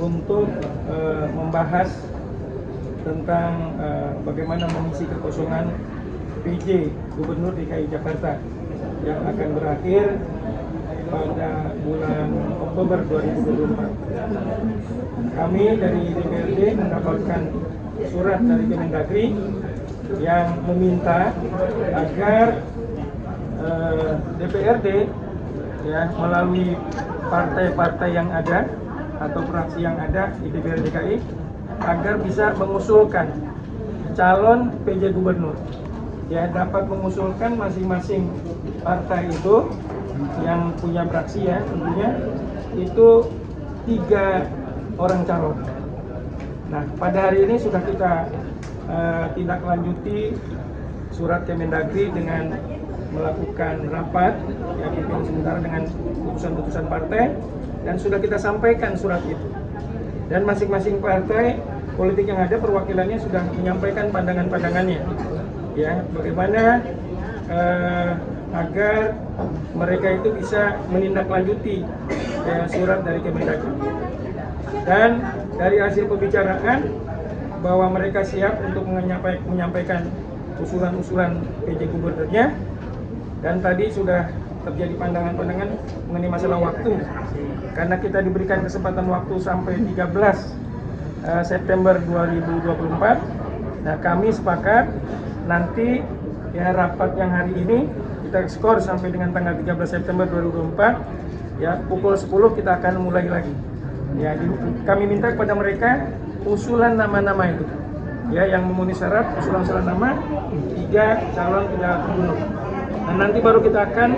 untuk eh, membahas tentang eh, bagaimana mengisi kekosongan PJ Gubernur DKI Jakarta yang akan berakhir pada bulan Oktober 2024. Kami dari DPRD mendapatkan surat dari Kemendagri yang meminta agar eh, DPRD ya melalui partai-partai yang ada atau fraksi yang ada di DPRD DKI agar bisa mengusulkan calon PJ Gubernur ya dapat mengusulkan masing-masing partai itu yang punya fraksi ya tentunya itu tiga orang calon. Nah pada hari ini sudah kita uh, tindak lanjuti surat Kemendagri dengan melakukan rapat ya pimpin sementara dengan putusan-putusan partai dan sudah kita sampaikan surat itu. Dan masing-masing partai politik yang ada perwakilannya sudah menyampaikan pandangan-pandangannya. Ya bagaimana uh, agar mereka itu bisa menindaklanjuti ya, surat dari Kemendagri dan dari hasil pembicaraan bahwa mereka siap untuk menyampaikan usulan-usulan PJ Gubernurnya dan tadi sudah terjadi pandangan-pandangan mengenai masalah waktu. Karena kita diberikan kesempatan waktu sampai 13 uh, September 2024 nah kami sepakat nanti ya rapat yang hari ini kita skor sampai dengan tanggal 13 September 2024 ya pukul 10 kita akan mulai lagi. Ya kami minta kepada mereka usulan nama-nama itu. Ya yang memenuhi syarat usulan-usulan nama tiga calon penjabat gubernur dan nanti baru kita akan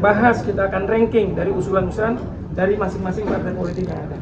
bahas kita akan ranking dari usulan-usulan dari masing-masing partai politik yang ada